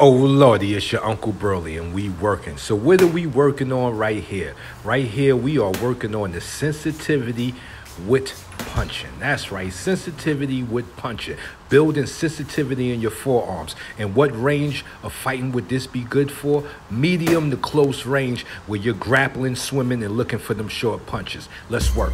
Oh lordy, it's your Uncle Burley and we working. So what are we working on right here? Right here we are working on the sensitivity with punching. That's right, sensitivity with punching. Building sensitivity in your forearms. And what range of fighting would this be good for? Medium to close range where you're grappling, swimming, and looking for them short punches. Let's work.